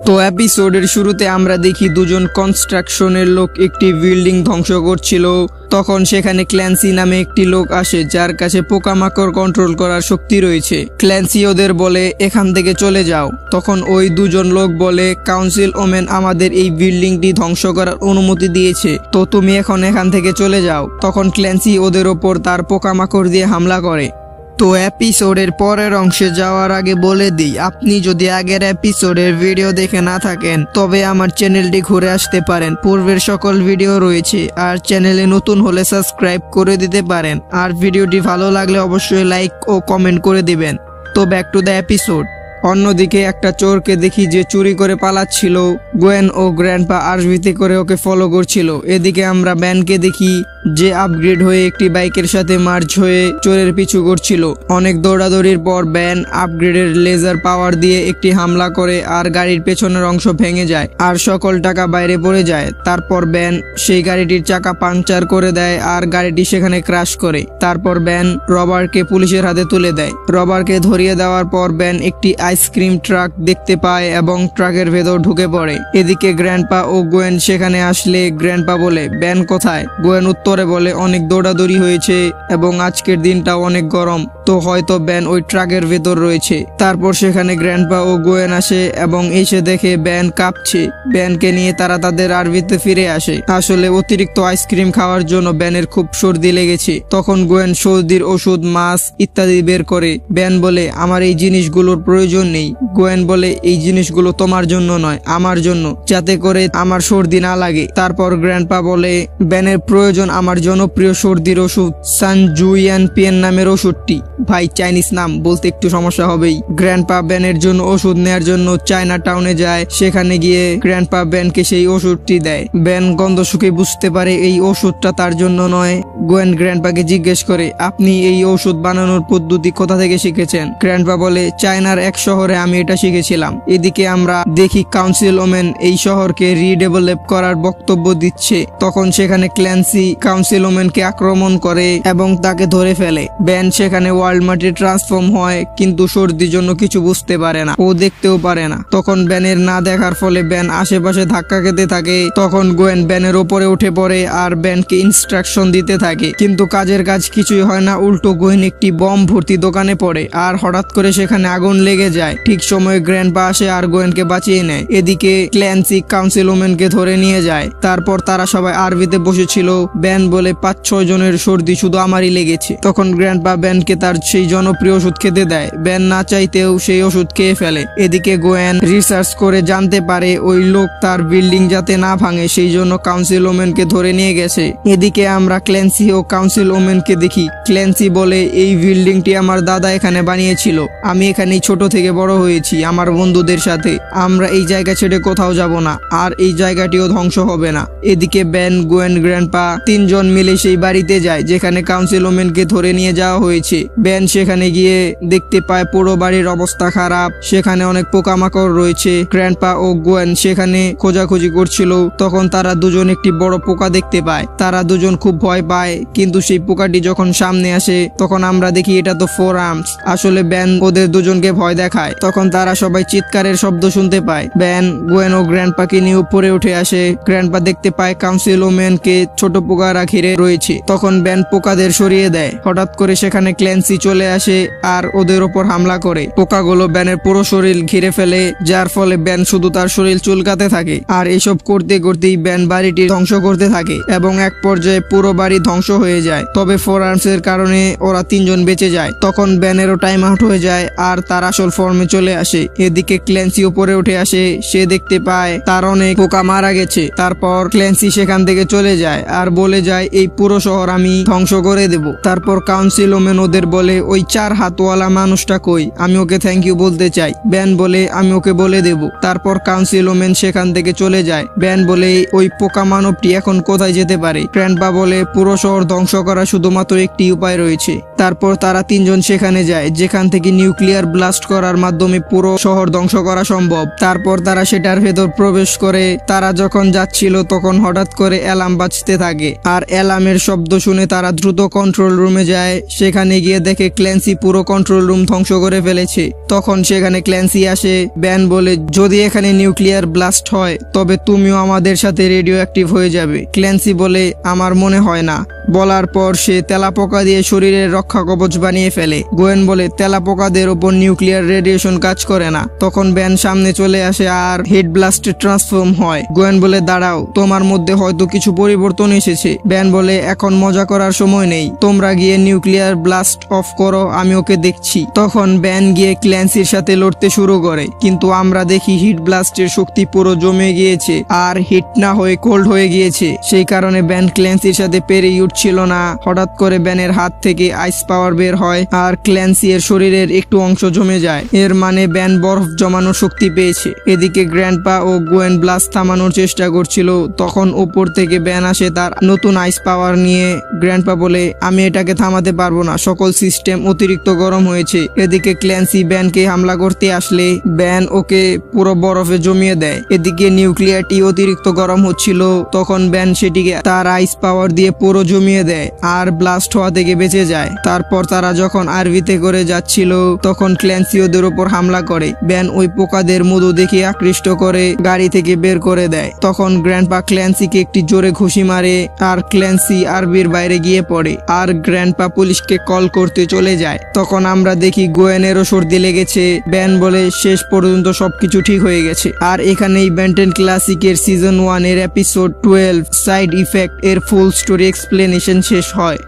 তো এপিসোডের শুরুতে আমরা দেখি দুজন কনস্ট্রাকশনের লোক একটি বিল্ডিং ধ্বংস করছিল। তখন সেখানে ক্ল্যান্সি নামে একটি লোক আসে, যার কাছে পোকামাকড় কন্ট্রোল করার শক্তি রয়েছে। ক্ল্যান্সি ওদের বলে, এখান থেকে চলে যাও। তখন ওই দুজন লোক বলে কাউন্সিল ওমেন আমাদের এই বিল্ডিংটি ধ্বংস করার অনুমতি দিয়েছে, তো তুমি এখন এখান থেকে চলে যাও। তখন ক্ল্যান্সি ওদের ওপর তার পোকামাকড় দিয়ে হামলা করে। তো এপিসোডের পরের অংশে যাওয়ার আগে বলে দিই, আপনি যদি আগের এপিসোডের ভিডিও দেখে না থাকেন, তবে আমার চ্যানেলটি ঘুরে আসতে পারেন। পূর্বের সকল ভিডিও রয়েছে, আর চ্যানেলে নতুন হলে সাবস্ক্রাইব করে দিতে পারেন। আর ভিডিওটি ভালো লাগলে অবশ্যই লাইক ও কমেন্ট করে দিবেন। তো ব্যাক টু দ্য এপিসোড। অন্যদিকে একটা চোরকে দেখি যে চুরি করে পালাচ্ছিল, গোয়েন ও গ্র্যান্ডপা আরভিতে করে ওকে ফলো করছিল। এদিকে আমরা ব্যানকে দেখি যে আপগ্রেড হয়ে একটি বাইকের সাথে মার্চ হয়ে চোরের পিছু করছিল। অনেক দৌড়াদৌড়ির পর ব্যান আপগ্রেডের লেজার পাওয়ার দিয়ে একটি হামলা করে আর গাড়ির পেছনের অংশ ভেঙে যায় আর সকল টাকা বাইরে পড়ে যায়। তারপর ব্যান সেই গাড়িটির চাকা পাংচার করে দেয় আর গাড়িটি সেখানে ক্রাশ করে। তারপর ব্যান রবারকে পুলিশের হাতে তুলে দেয়। রবারকে ধরিয়ে দেওয়ার পর ব্যান একটি আইসক্রিম ট্রাক দেখতে পায় এবং ট্রাকের ভেতর ঢুকে পড়ে। এদিকে গ্র্যান্ডপা ও গোয়েন সেখানে আসলে গ্র্যান্ডপা বলে, ব্যান, কোথায়? গোয়েন উত্তরে বলে অনেক দৌড়াদৌড়ি হয়েছে এবং আজকের দিনটা অনেক গরম। তো হয়তো ব্যান ওই ট্রাকের ভেতর রয়েছে। তারপর সেখানে গ্র্যান্ডপা ও গোয়েন আসে এবং এসে দেখে ব্যান কাঁপছে। ব্যানকে নিয়ে তারা তাদের আরবিতে ফিরে আসে। আসলে অতিরিক্ত আইসক্রিম খাওয়ার জন্য ব্যানের খুব সর্দি লেগেছে। তখন গোয়েন সর্দির ওষুধ, মাছ ইত্যাদি বের করে। ব্যান বলে, আমার এই জিনিসগুলোর প্রয়োজন নেই। গোয়েন বলে, এই জিনিসগুলো তোমার জন্য নয়, আমার জন্য। যাতে করে আমার সর্দি না লাগে। তারপর গ্র্যান্ডপা বলে, ব্যানের প্রয়োজন আমার জনপ্রিয় সর্দির ওষুধ সান সানজুইয়ান পিএন নামের ওষুধটি। ভাই, চাইনিজ নাম বলতে একটু সমস্যা হবেই। গ্র্যান্ড গ্র্যান্ডপা ব্যানের জন্য ওষুধ নেয়ার জন্য চায়না টাউনে যায়, সেখানে গিয়ে গ্র্যান্ড গ্র্যান্ডপা ব্যানকে সেই ওষুধটি দেয়। ব্যান গন্ধ শুকে বুঝতে পারে এই ওষুধটা তার জন্য নয়। গোয়েন গ্র্যান্ডপাকে জিজ্ঞেস করে, আপনি এই ওষুধ বানানোর পদ্ধতি কোথা থেকে শিখেছেন? গ্র্যান্ডপা বলে, চায়নার এক শহরে আমি এটা শিখেছিলাম। এদিকে আমরা দেখি কাউন্সিল ওমেন এই শহরকে রিডেভেলপ করার বক্তব্য দিচ্ছে। তখন সেখানে ক্ল্যান্সি কাউন্সিল ওমেনকে আক্রমণ করে এবং তাকে ধরে ফেলে। ব্যান সেখানে ওয়ার্ল্ড মার্টে ট্রান্সফর্ম হয়, কিন্তু সর্দির জন্য কিছু বুঝতে পারে না। ও দেখতেও পারে না। তখন ব্যানের না দেখার ফলে ব্যান আশেপাশে ধাক্কা খেতে থাকে। তখন গোয়েন ব্যানের ওপরে উঠে পড়ে আর ব্যানকে ইনস্ট্রাকশন দিতে থাকে। কিন্তু কাজের কাজ কিছুই হয় না। উল্টো গোয়েন একটি বম ভর্তি দোকানে পড়ে আর হঠাৎ করে সেখানে আগুন লেগে যায়। ঠিক সময়ে গ্র্যান্ডপা আসে আর গোয়েনকে বাঁচিয়ে নেয়। এদিকে ক্ল্যান্সি কাউন্সিল ওমেনকে ধরে নিয়ে যায়। তারপর তারা সবাই আরবিতে বসেছিল। ব্যান বলে পাঁচ ছয় জনের সর্দি শুধু আমারই লেগেছে। তখন গ্র্যান্ড গ্র্যান্ডপা ব্যানকে তার সেই জনপ্রিয় ওষুধ খেতে দেয়। ব্যান না চাইতেও সেই ওষুধ খেয়ে ফেলে। এদিকে গোয়েন রিসার্চ করে জানতে পারে, ওই লোক তার বিল্ডিং যাতে না ভাঙে, সেই জন্য কাউন্সিল ওমেনকে ধরে নিয়ে গেছে। এদিকে আমরা ক্ল্যান্সি ও কাউন্সিল ওমেনকে দেখি। ক্ল্যান্সি বলে, এই বিল্ডিংটি আমার দাদা এখানে বানিয়েছিল। আমি এখানেই ছোট থেকে বড় হয়েছি, আমার বন্ধুদের সাথে। আমরা এই জায়গা ছেড়ে কোথাও যাব না, আর এই জায়গাটিও ধ্বংস হবে না। এদিকে ব্যান, গোয়েন, গ্র্যান্ডপা তিনজন মিলে সেই বাড়িতে যায়, যেখানে কাউন্সিল ওমেনকে ধরে নিয়ে যাওয়া হয়েছে। ব্যান সেখানে গিয়ে দেখতে পায় পুরো বাড়ির অবস্থা খারাপ। সেখানে অনেক পোকামাকড় রয়েছে। গ্র্যান্ডপা ও গোয়েন সেখানে খোঁজাখুঁজি করছিল। তখন তারা দুজন একটি বড় পোকা দেখতে পায়। তারা দুজন খুব ভয় পায়। কিন্তু সেই পোকাটি যখন সামনে আসে, তখন আমরা দেখি এটা তো ফোর আর্মস আসলে ব্যান ওদের দুজনকে ভয় দেখায়। তখন তারা সবাই চিৎকারের শব্দ শুনতে পায়। ব্যান, গোয়েন ও গ্র্যান্ডপাকে নিয়ে উপরে উঠে আসে। গ্র্যান্ডপা দেখতে পায় কাউন্সিল ও ম্যানকে ছোট পোকারা ঘিরে রয়েছে। তখন ব্যান পোকাদের সরিয়ে দেয়। হঠাৎ করে সেখানে ক্ল্যান্সি চলে আসে আর ওদের ওপর হামলা করে। পোকাগুলো ব্যানের পুরো শরীর ঘিরে ফেলে, যার ফলে ব্যান শুধু তার শরীর চুলকাতে থাকে আর এসব করতে করতেই ব্যান বাড়িটি ধ্বংস করতে থাকে এবং এক পর্যায়ে পুরো বাড়ি ধ্বংস হয়ে যায়। তবে ফোর আর্মসের কারণে ওরা তিনজন বেঁচে যায়। তখন ব্যানেরও টাইম আউট হয়ে যায় আর তার আসল ফর্মে চলে আসে। এদিকে ক্ল্যান্সি উপরে উঠে আসে। সে দেখতে পায় তার অনেক পোকা মারা গেছে। তারপর ক্ল্যান্সি সেখান থেকে চলে যায় আর বলে যায়, এই পুরো শহর আমি ধ্বংস করে দেব। তারপর কাউন্সিল ওমেন ওদের বলে ওই চার হাতওয়ালা মানুষটা কই? আমি ওকে থ্যাংক ইউ বলতে চাই। ব্যান বলে, আমি ওকে বলে দেব। তারপর কাউন্সিল ওমেন সেখান থেকে চলে যায়। ব্যান বলে, ওই পোকা মানবটি এখন কোথায় যেতে পারে? গ্র্যান্ডপা বলে, পুরো শহর ধ্বংস করা শুধুমাত্র একটি উপায় রয়েছে। তারপর তারা তিনজন সেখানে যায়, যেখান থেকে নিউক্লিয়ার ব্লাস্ট করার মাধ্যমে পুরো শহর ধ্বংস করা সম্ভব। তারপর তারা সেটার ভেতর প্রবেশ করে, তারা যখন যাচ্ছিল তখন হঠাৎ করে অ্যালার্ম বাজতে থাকে। আর অ্যালার্মের শব্দ শুনে তারা দ্রুত কন্ট্রোল রুমে যায়। সেখানে গিয়ে দেখে ক্ল্যান্সি পুরো কন্ট্রোল রুম ধ্বংস করে ফেলেছে। তখন সেখানে ক্ল্যান্সি আসে, ব্যান বলে, যদি এখানে নিউক্লিয়ার ব্লাস্ট হয়, তবে তুমিও আমাদের সাথে রেডিও অ্যাক্টিভ হয়ে যাবে। ক্ল্যান্সি বলে, আমার মনে হয় না। বলার পর সে তেলাপোকা দিয়ে শরীরের রক্ষা কবচ বানিয়ে ফেলে। গোয়েন বলে, তেলাপোকাদের ওপর নিউক্লিয়ার রেডিয়েশন কাজ করে না। তখন ব্যান সামনে চলে আসে আর হেড ব্লাস্টে ট্রান্সফর্ম হয়। গোয়েন বলে, দাঁড়াও, তোমার মধ্যে হয়তো কিছু পরিবর্তন এসেছে। ব্যান বলে, এখন মজা করার সময় নেই। তোমরা গিয়ে নিউক্লিয়ার ব্লাস্ট অফ করো, আমি ওকে দেখছি। তখন ব্যান গিয়ে ক্ল্যান্সির সাথে লড়তে শুরু করে। কিন্তু আমরা দেখি হিট ব্লাস্টের শক্তি পুরো জমে গিয়েছে আর হিট না হয়ে কোল্ড হয়ে গিয়েছে। সেই কারণে ব্যান ক্ল্যান্সির সাথে পেরে উঠছিল না। হঠাৎ করে ব্যানের হাত থেকে আইস পাওয়ার বের হয় আর ক্ল্যান্সি এর শরীরের একটু অংশ জমে যায়। এর মানে ব্যান বরফ জমানো শক্তি পেয়েছে। এদিকে গ্র্যান্ডপা ও গোয়েন ব্লাস্ট থামানোর চেষ্টা করছিল। তখন উপর থেকে ব্যান আসে তার নতুন আইস পাওয়ার নিয়ে। গ্র্যান্ডপা বলে, আমি এটাকে থামাতে পারব না। সকল সিস্টেম অতিরিক্ত গরম হয়েছে। এদিকে ক্ল্যান্সি ব্যানকে হামলা করতে আসলে ব্যান ওকে পুরো বরফে জমিয়ে দেয়। এদিকে নিউক্লিয়ারটি অতিরিক্ত গরম হচ্ছিল, তখন ব্যান সেটিকে তার আইস পাওয়ার দিয়ে পুরো জমিয়ে দেয় আর ব্লাস্ট হওয়া থেকে বেঁচে যায়। তারপর তারা যখন আরবিতে করে যাচ্ছিল, তখন ক্ল্যান্সি ওদের উপর হামলা করে। ব্যান ওই পোকাদের মধু দেখে আকৃষ্ট করে, গাড়ি থেকে বের করে দেয়। তখন গ্র্যান্ডপা ক্ল্যান্সিকে একটি জোরে ঘুষি মারে আর ক্ল্যান্সি আরবির বাইরে গিয়ে পড়ে। আর গ্র্যান্ডপা পুলিশকে কল করতে চলে যায়। তখন আমরা দেখি গোয়েনেরও সর্দি লেগেছে। ব্যান বলে শেষ পর্যন্ত সবকিছু ঠিক হয়ে গেছে। আর এখানেই ব্যান্টেন ক্লাসিকের সিজন ওয়ানের এপিসোড টুয়েলভ সাইড ইফেক্ট এর ফুল স্টোরি এক্সপ্লেনেশন শেষ হয়।